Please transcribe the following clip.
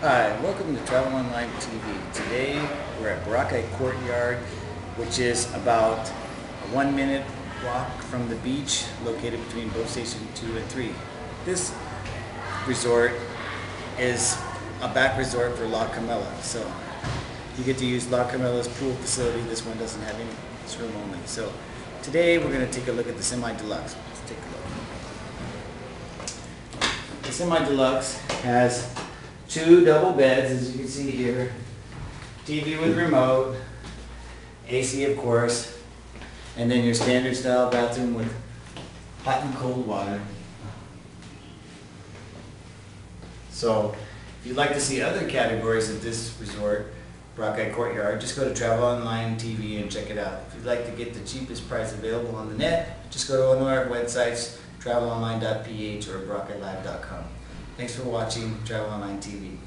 Hi, welcome to Travel Online TV. Today we're at Boracay Courtyard, which is about a one minute walk from the beach located between boat station 2 and 3. This resort is a back resort for La Carmela, so you get to use La Carmela's pool facility. This one doesn't have any, it's room only. So today we're going to take a look at the Semi Deluxe. Let's take a look. The Semi Deluxe has two double beds, as you can see here, TV with remote, AC of course, and then your standard style bathroom with hot and cold water. So, if you'd like to see other categories of this resort, Boracay Courtyard, just go to Travel Online TV and check it out. If you'd like to get the cheapest price available on the net, just go to one of our websites, travelonline.ph or boracaylive.com. Thanks for watching Travel Online TV.